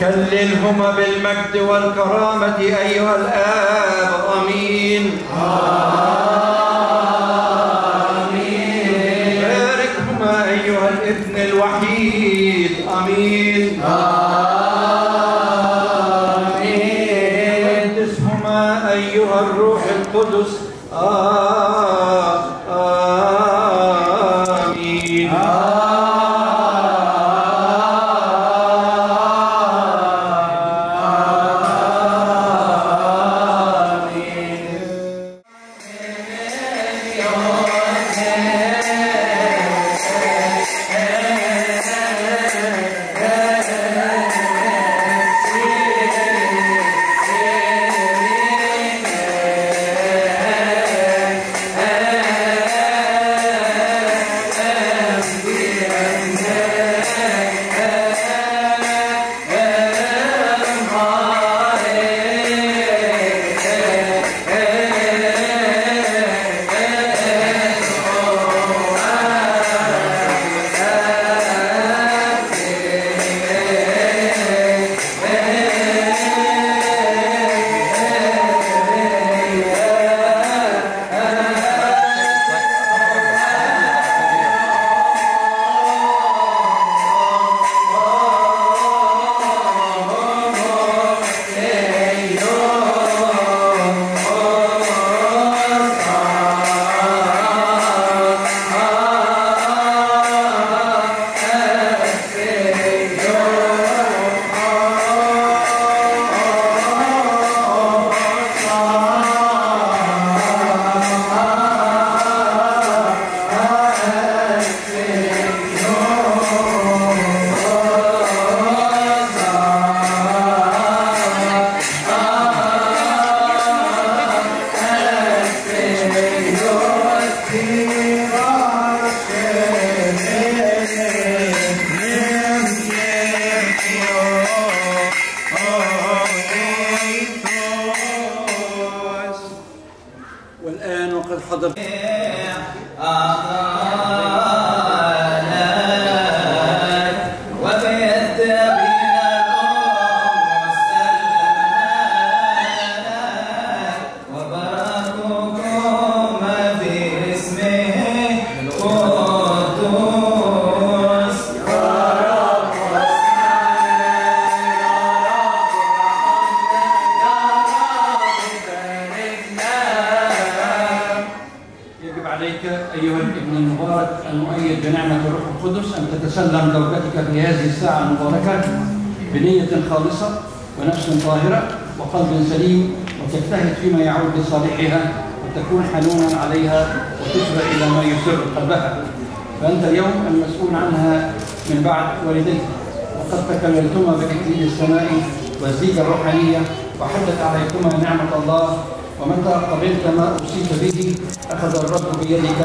كللهما بالمجد والكرامة أيها الآب آمين. آمين. باركهما أيها الابن الوحيد آمين. آمين. قدسهما أيها الروح القدس آه. آمين والآن عليك أيها الابن المبارك المؤيد بنعمة الروح القدس أن تتسلم زوجتك في هذه الساعة المباركة بنية خالصة ونفس طاهرة وقلب سليم وتجتهد فيما يعود لصالحها وتكون حنونا عليها وتشبع إلى ما يسر قلبها. فأنت اليوم المسؤول عنها من بعد والديك. وقد تكللتما بإكليل السماء والزيجة الروحانية وحدت عليكما نعمة الله ومتى قبلت ما أوصيت به أخذ الرب بيدك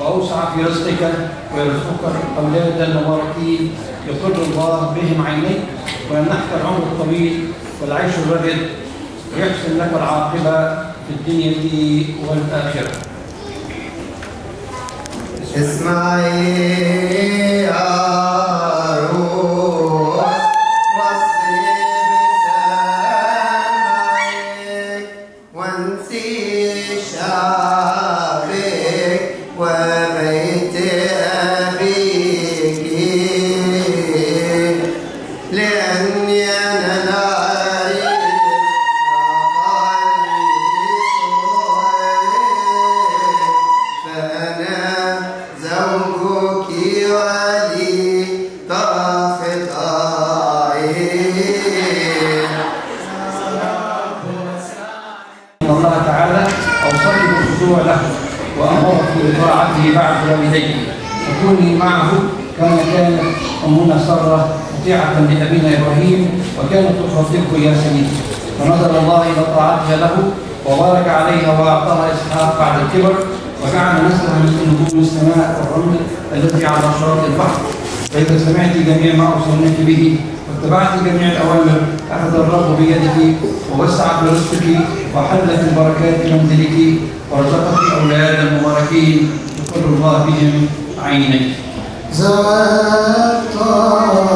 وأوسع في رزقك ويرزقك أولادا مباركين. يقر الله بهم عينيك ويمنحك العمر الطويل والعيش الرغد ويحسن لك العاقبة في الدنيا والآخرة. اسمعي وانسي بالخضوع له وأمرك بطاعته بعد والديك فكوني معه كما كانت أمنا سارة مطيعة لأبينا إبراهيم وكانت تخاطبه يا سيدي فنظر الله إلى طاعتها له وبارك عليها وأعطاها إسحاق بعد الكبر. وجعل نسلها مثل نجوم السماء والرمل التي على شاطئ البحر. فإذا سمعت جميع ما أوصيناك به واتبعت جميع الأوامر أخذ الرب بيدك ووسع في رزقك وحلت البركات منزلك ورزقك أولادا مباركين يقر الله بهم عينيك. زواج طاهر